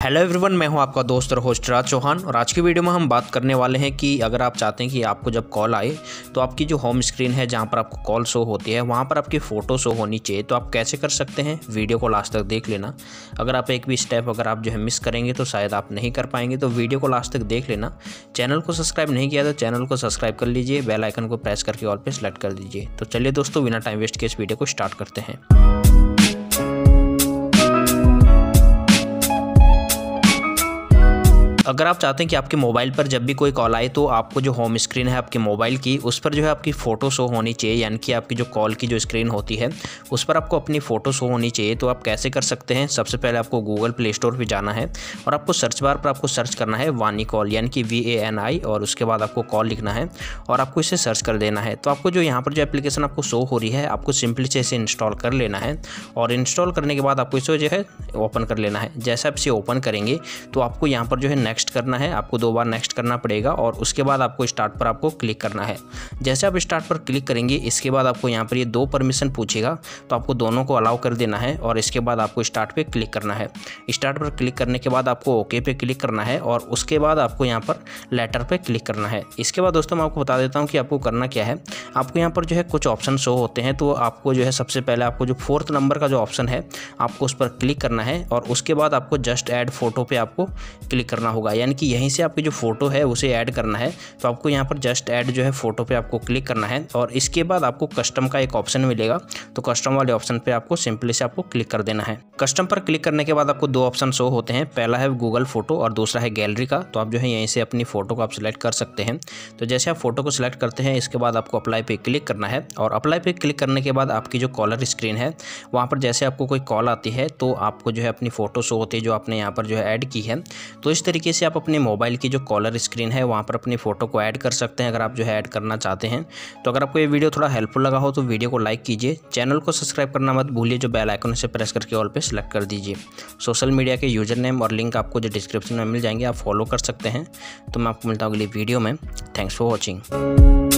Hello everyone मैं हूँ आपका दोस्त और होस्ट राज चौहान और आज की वीडियो में हम बात करने वाले हैं कि अगर आप चाहते हैं कि आपको जब कॉल आए तो आपकी जो होम स्क्रीन है जहाँ पर आपको कॉल शो होती है, वहाँ पर आपकी फ़ोटो शो होनी चाहिए तो आप कैसे कर सकते हैं? वीडियो को लास्ट तक देख लेना। अगर आप एक भी स्टेप अगर आप जो है मिस करेंगे तो शायद आप नहीं कर पाएँगे तो वीडियो को लास्ट तक देख लेना। चैनल को सब्सक्राइब नहीं किया तो चैनल को सब्सक्राइब कर लीजिए बेलाइकन को प्रेस करके ऑल पर सेलेक्ट कर दीजिए। तो चलिए दोस्तों, बिना टाइम वेस्ट के इस वीडियो को स्टार्ट करते हैं। अगर आप चाहते हैं कि आपके मोबाइल पर जब भी कोई कॉल आए तो आपको जो होम स्क्रीन है आपके मोबाइल की, उस पर जो है आपकी फ़ोटो शो होनी चाहिए, यानी कि आपकी जो कॉल की जो स्क्रीन होती है, उस पर आपको अपनी फ़ोटो शो होनी चाहिए। तो आप कैसे कर सकते हैं? सबसे पहले आपको गूगल प्ले स्टोर पर जाना है और आपको सर्च बार पर आपको सर्च करना है वानी कॉल यानी कि वी ए एन आई और उसके बाद आपको कॉल लिखना है और आपको इसे सर्च कर देना है। तो आपको जो यहाँ पर जो एप्लीकेशन आपको शो हो रही है, आपको सिंपली से इसे इंस्टॉल कर लेना है और इंस्टॉल करने के बाद आपको इसे जो है ओपन कर लेना है। जैसे आप इसे ओपन करेंगे तो आपको यहाँ पर जो है नेक्स्ट नेक्स्ट करना है, आपको दो बार नेक्स्ट करना पड़ेगा और उसके बाद आपको स्टार्ट पर आपको क्लिक करना है। जैसे आप स्टार्ट पर क्लिक करेंगे, इसके बाद आपको यहाँ पर ये दो परमिशन पूछेगा तो आपको दोनों को अलाउ कर देना है और इसके बाद आपको स्टार्ट पर क्लिक करना है। स्टार्ट पर क्लिक करने के बाद आपको ओके पे क्लिक करना है और उसके बाद आपको यहाँ पर लेटर पर क्लिक करना है। इसके बाद दोस्तों, मैं आपको बता देता हूँ कि आपको करना क्या है। आपको यहाँ पर जो है कुछ ऑप्शन शो होते हैं तो आपको जो है सबसे पहले आपको जो फोर्थ नंबर का जो ऑप्शन है, आपको उस पर क्लिक करना है और उसके बाद आपको जस्ट ऐड फ़ोटो पे आपको क्लिक करना होगा। यानी कि यहीं से आपकी जो फ़ोटो है, उसे ऐड करना है। तो आपको यहाँ पर जस्ट ऐड जो है फ़ोटो पे आपको क्लिक करना है और इसके बाद आपको कस्टम का एक ऑप्शन मिलेगा। तो कस्टम वाले ऑप्शन पे आपको सिंपली से आपको क्लिक कर देना है। कस्टम पर क्लिक करने के बाद आपको दो ऑप्शन शो होते हैं। पहला है गूगल फ़ोटो और दूसरा है गैलरी का। तो आप जो है यहीं से अपनी फ़ोटो को आप सिलेक्ट कर सकते हैं। तो जैसे आप फ़ोटो को सिलेक्ट करते हैं, इसके बाद आपको अप्लाई पे क्लिक करना है और अप्लाई पे क्लिक करने के बाद आपकी जो कॉलर स्क्रीन है, वहाँ पर जैसे आपको कोई कॉल आती है तो आपको जो है अपनी फ़ोटो शो होती है, जो आपने यहाँ पर जो है ऐड की है। तो इस तरीके से आप अपने मोबाइल की जो कॉलर स्क्रीन है, वहाँ पर अपनी फ़ोटो को ऐड कर सकते हैं अगर आप जो है ऐड करना चाहते हैं। तो अगर आपको ये वीडियो थोड़ा हेल्पफुल लगा हो तो वीडियो को लाइक कीजिए। चैनल को सब्सक्राइब करना मत भूलिए, जो बेल आइकन से प्रेस करके ऑल पे सेलेक्ट कर दीजिए। सोशल मीडिया के यूज़र नेम और लिंक आपको जो डिस्क्रिप्शन में मिल जाएँगे, आप फॉलो कर सकते हैं। तो मैं आपको मिलता हूँ अगली वीडियो में। Thanks for watching.